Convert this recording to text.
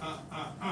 uh, uh, uh,